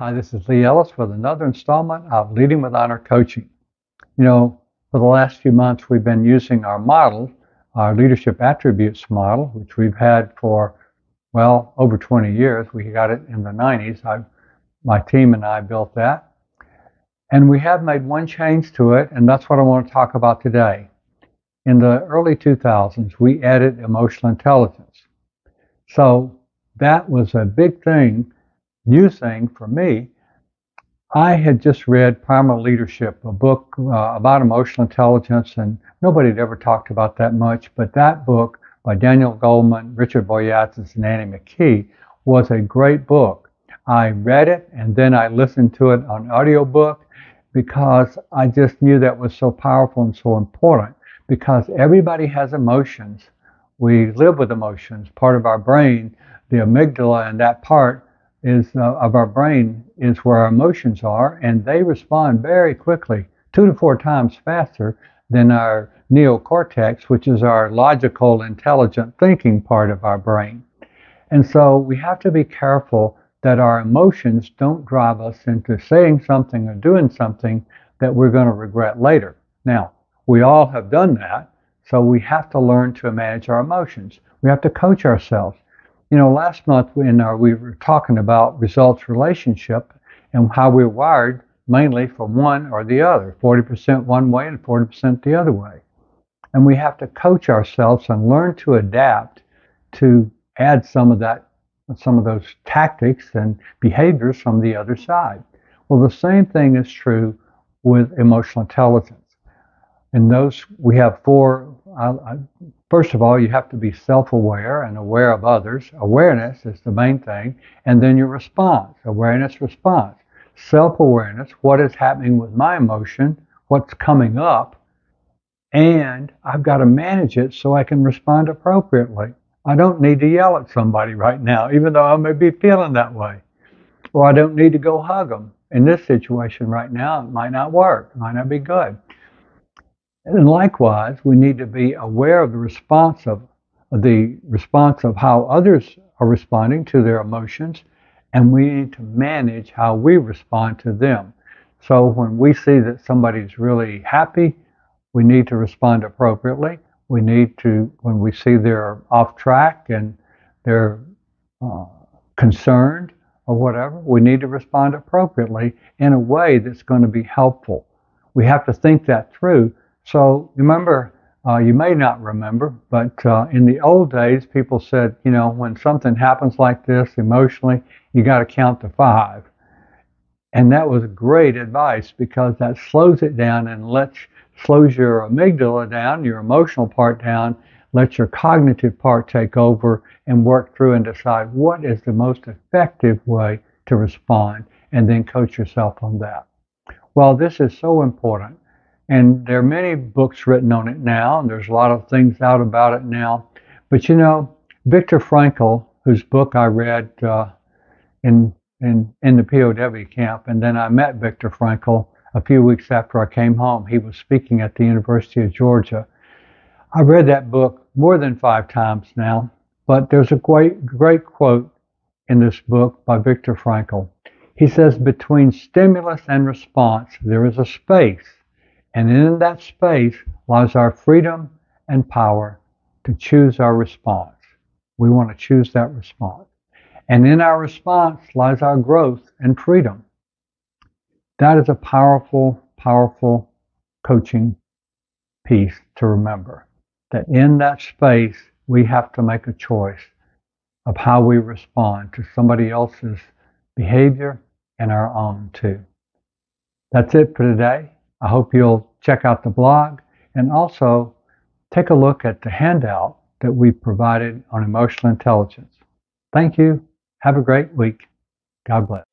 Hi, this is Lee Ellis with another installment of Leading with Honor Coaching. You know, for the last few months, we've been using our model, our leadership attributes model, which we've had for, well, over 20 years. We got it in the 90s. I, my team and I built that. And we have made one change to it, and that's what I want to talk about today. In the early 2000s, we added emotional intelligence. So that was a big thing new thing for me. I had just read Primal Leadership, a book uh, about emotional intelligence, and nobody had ever talked about that much. But that book by Daniel Goleman, Richard Boyatzis, and Annie McKee was a great book. I read it and then I listened to it on audiobook because I just knew that was so powerful and so important because everybody has emotions. We live with emotions. Part of our brain, the amygdala and that part is uh, of our brain is where our emotions are, and they respond very quickly, two to four times faster than our neocortex, which is our logical, intelligent thinking part of our brain. And so we have to be careful that our emotions don't drive us into saying something or doing something that we're going to regret later. Now, we all have done that, so we have to learn to manage our emotions. We have to coach ourselves. You know, last month when our, we were talking about results relationship and how we're wired mainly for one or the other, 40% one way and 40% the other way. And we have to coach ourselves and learn to adapt to add some of that, some of those tactics and behaviors from the other side. Well, the same thing is true with emotional intelligence. In those, we have four first of all, you have to be self aware and aware of others. Awareness is the main thing. And then your response awareness, response. Self awareness what is happening with my emotion, what's coming up, and I've got to manage it so I can respond appropriately. I don't need to yell at somebody right now, even though I may be feeling that way. Or I don't need to go hug them. In this situation right now, it might not work, it might not be good. And likewise, we need to be aware of the response of the response of how others are responding to their emotions, and we need to manage how we respond to them. So when we see that somebody's really happy, we need to respond appropriately. We need to, when we see they're off track and they're uh, concerned or whatever, we need to respond appropriately in a way that's going to be helpful. We have to think that through so remember, uh, you may not remember, but uh, in the old days, people said, you know, when something happens like this emotionally, you got to count to five. And that was great advice because that slows it down and lets slows your amygdala down, your emotional part down, lets your cognitive part take over and work through and decide what is the most effective way to respond and then coach yourself on that. Well, this is so important and there are many books written on it now, and there's a lot of things out about it now. But you know, Viktor Frankl, whose book I read uh, in, in, in the POW camp, and then I met Viktor Frankl a few weeks after I came home. He was speaking at the University of Georgia. I've read that book more than five times now, but there's a great, great quote in this book by Viktor Frankl. He says, Between stimulus and response, there is a space and in that space lies our freedom and power to choose our response. We want to choose that response. And in our response lies our growth and freedom. That is a powerful, powerful coaching piece to remember. That in that space, we have to make a choice of how we respond to somebody else's behavior and our own too. That's it for today. I hope you'll check out the blog and also take a look at the handout that we've provided on emotional intelligence. Thank you. Have a great week. God bless.